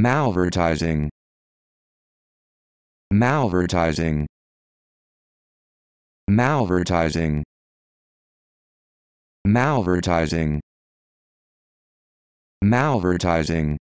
malvertising. Malvertising. Malvertising. Malvertising. Malvertising.